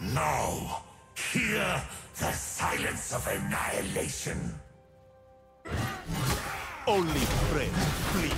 Now, hear the silence of annihilation. Only friends flee.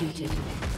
Executed.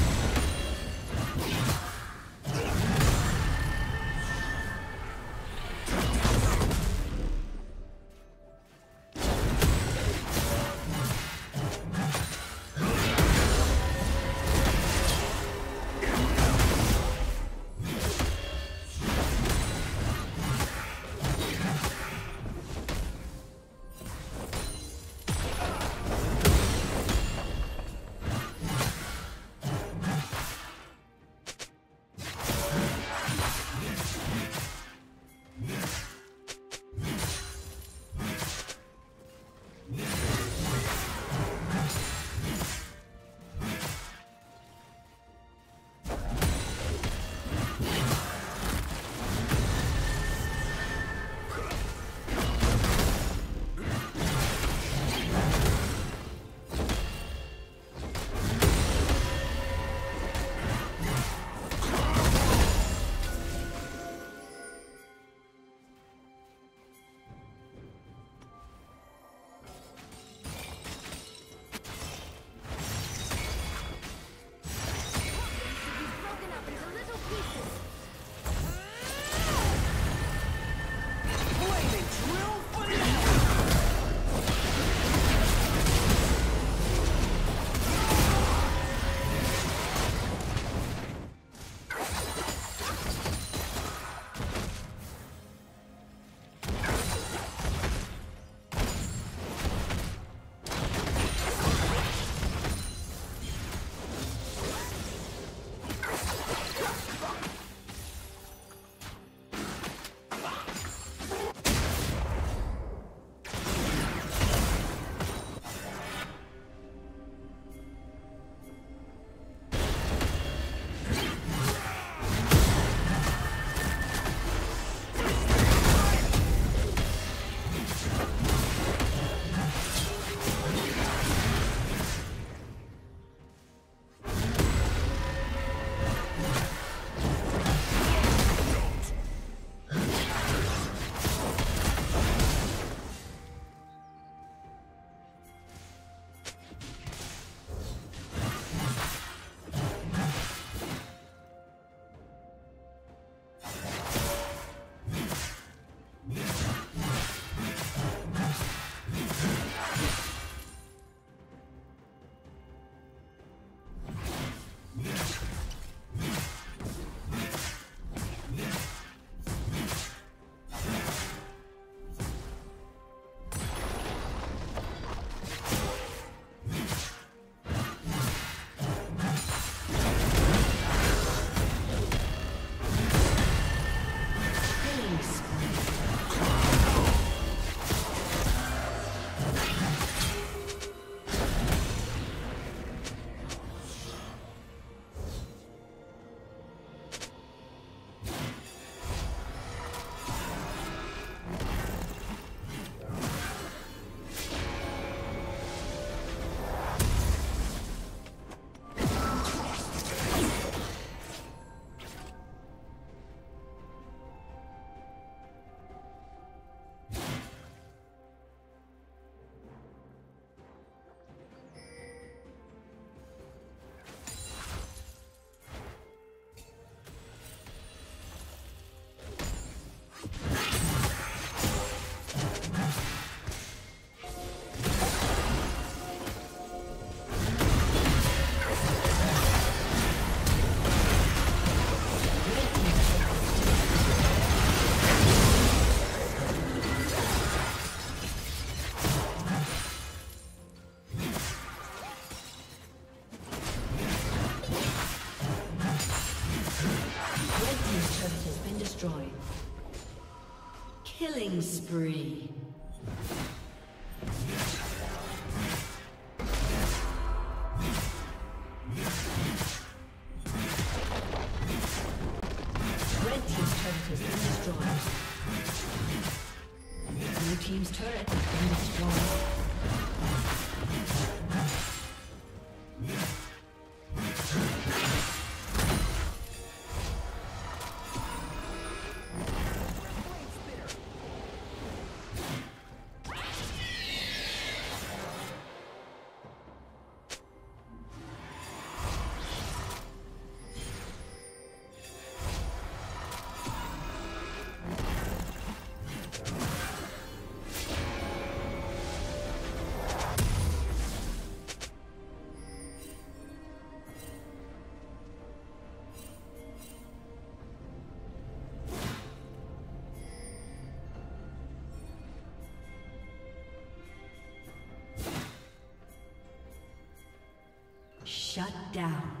Killing spree. Shut down.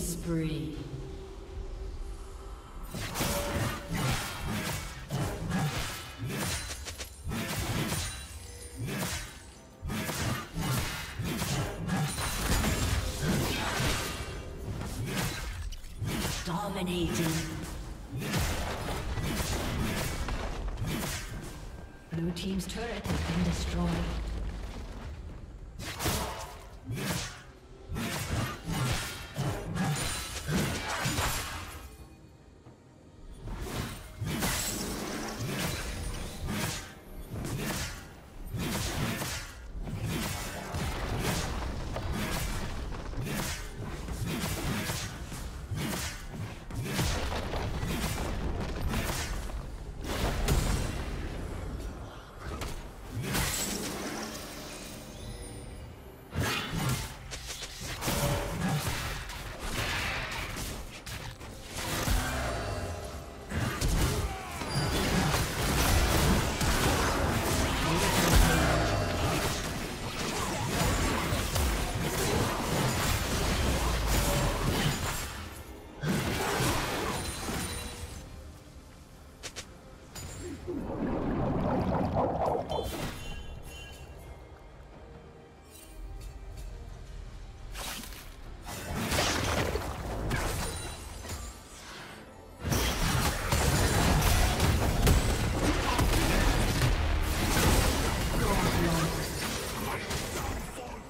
Spree. Dominating. Blue Team's turret has been destroyed.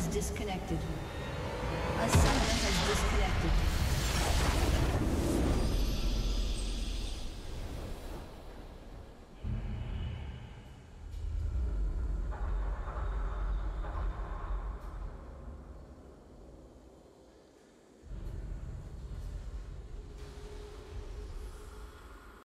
Has disconnected.